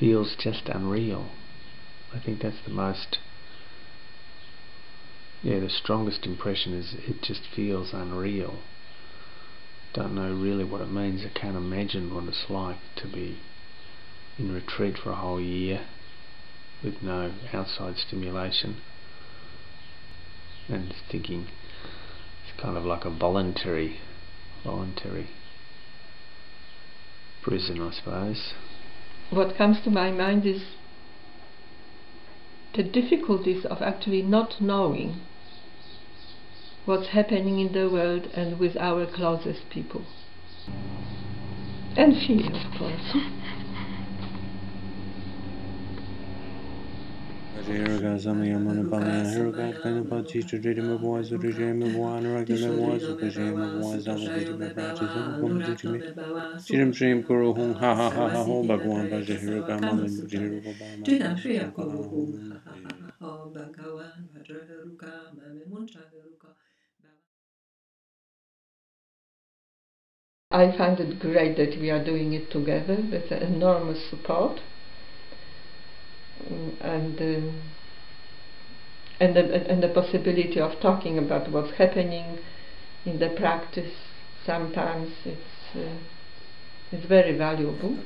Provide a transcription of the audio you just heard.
feels just unreal. I think that's the most, yeah, the strongest impression is it just feels unreal. Don't know really what it means. I can't imagine what it's like to be in retreat for a whole year with no outside stimulation and thinking it's kind of like a voluntary voluntary prison I suppose. What comes to my mind is the difficulties of actually not knowing what's happening in the world and with our closest people. And fear, of course. With with Shrim Kuru Hung Ha Ha Ha Ha Ho Kuru Hung Ha Ha Ha Ho Muncha I find it great that we are doing it together. That's an enormous support and um, and the and the possibility of talking about what's happening in the practice. Sometimes it's uh, it's very valuable.